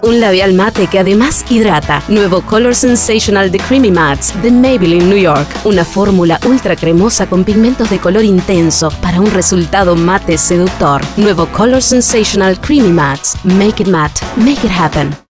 Un labial mate que además hidrata. Nuevo Color Sensational de Creamy Mattes de Maybelline New York. Una fórmula ultra cremosa con pigmentos de color intenso para un resultado mate seductor. Nuevo Color Sensational Creamy Mattes. Make it matte. Make it happen.